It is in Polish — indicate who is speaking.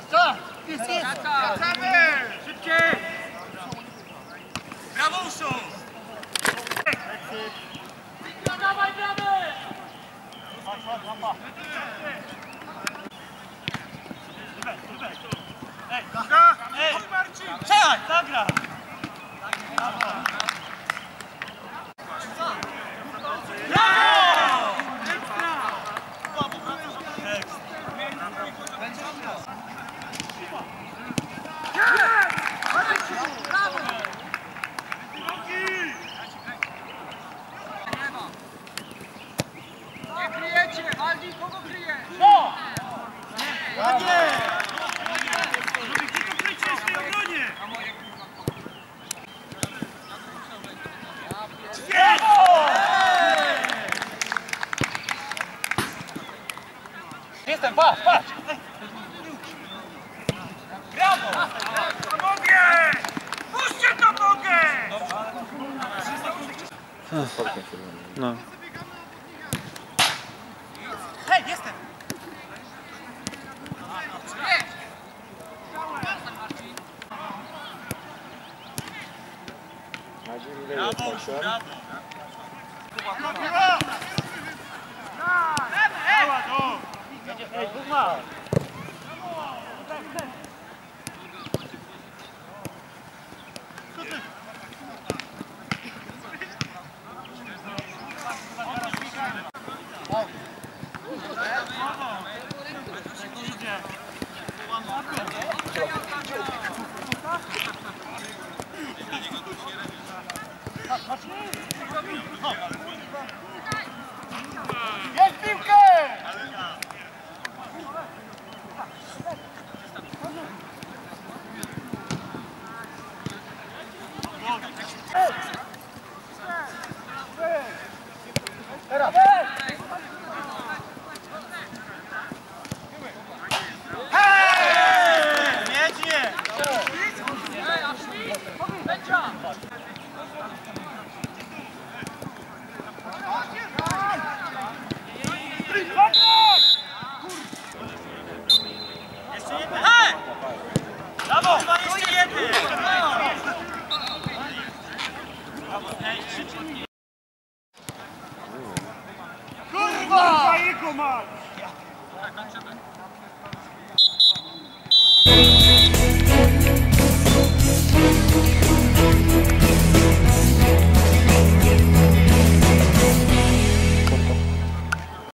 Speaker 1: Co? Wracamy! Szybciej! Brawusu! Dawaj, brawy! Chodź, chodź, chodź.
Speaker 2: Jestem, patrz, patrz!
Speaker 1: Brawo! Mogę! Puśćcie to mogę!
Speaker 3: No.
Speaker 1: Hej, jestem! Brawo, brawo! Brawo! to! Ej, Thank you. Kurwa! Kurwa, jego mać!